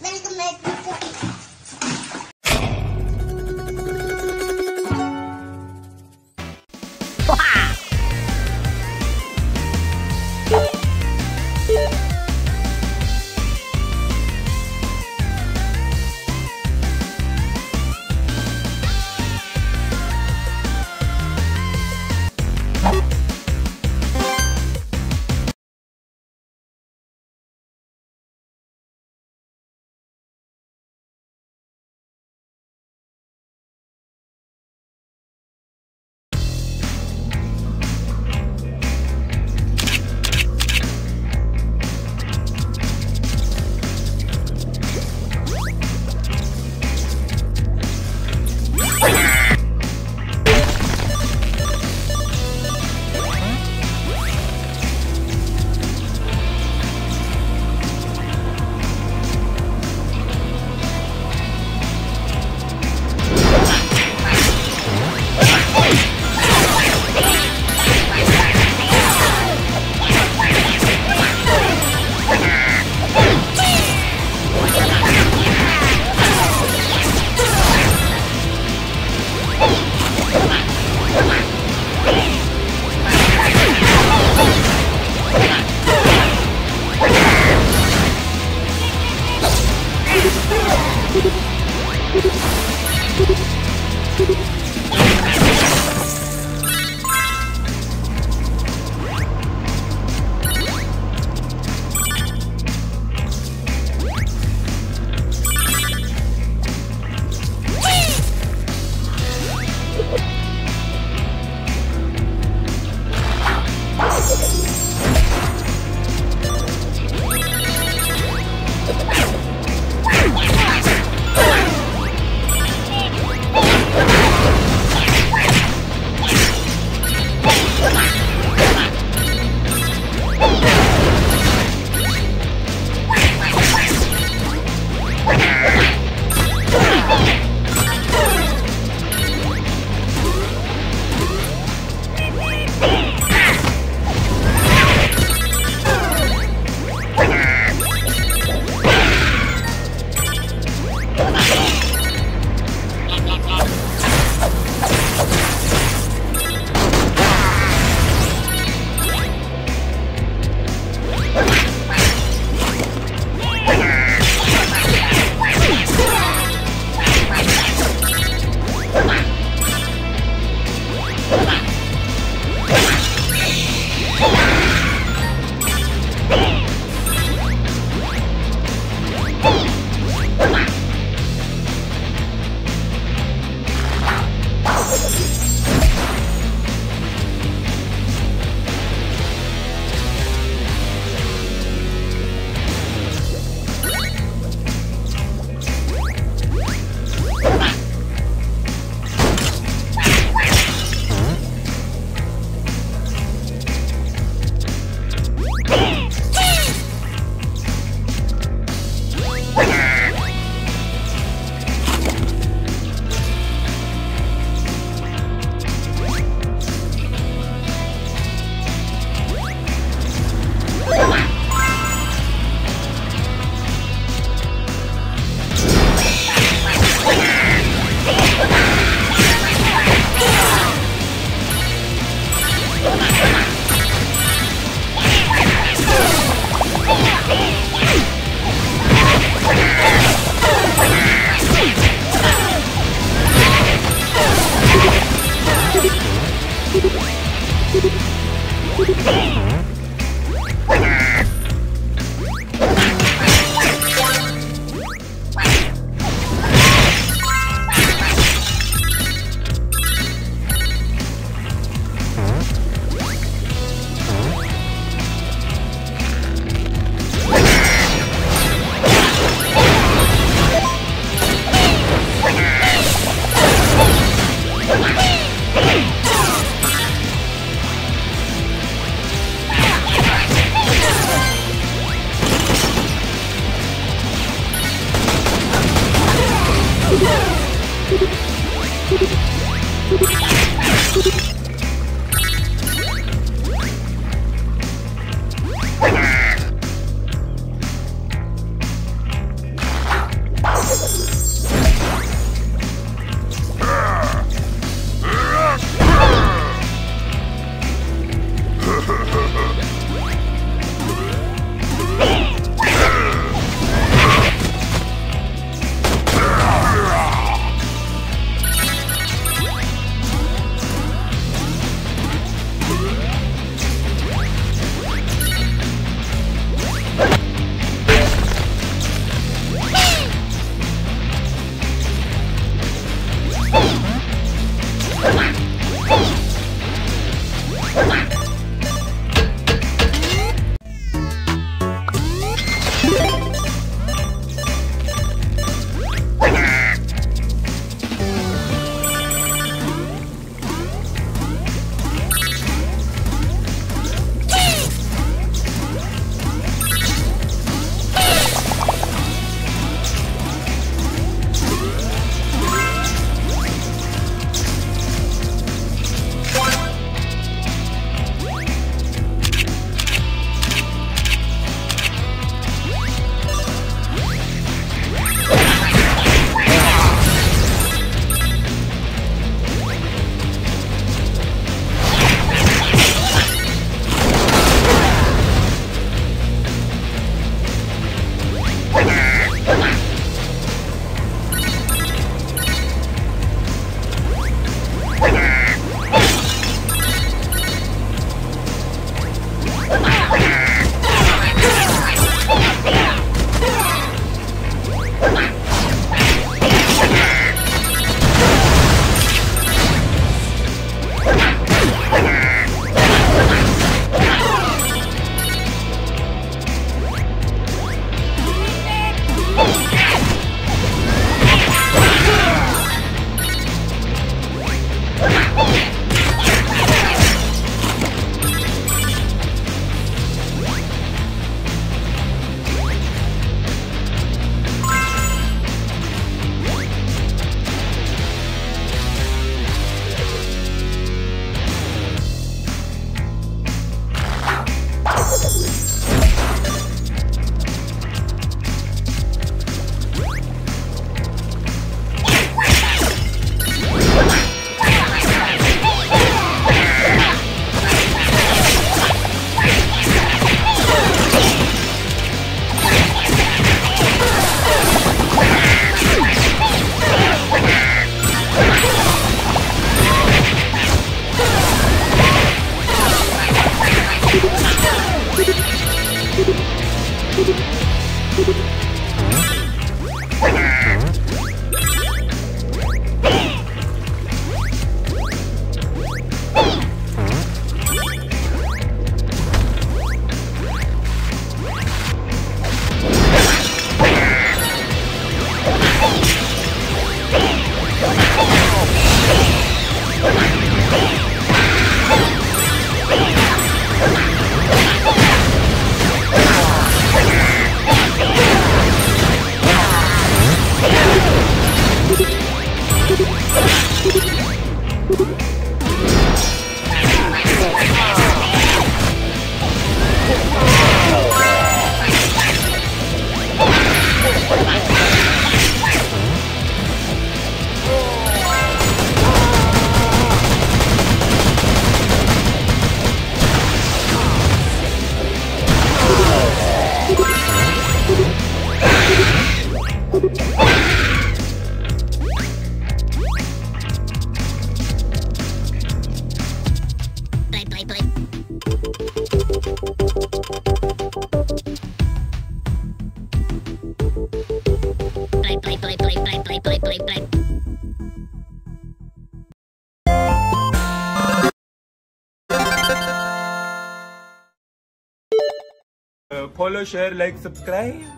Very good. Bam! Uhum. Follow, share, like, subscribe.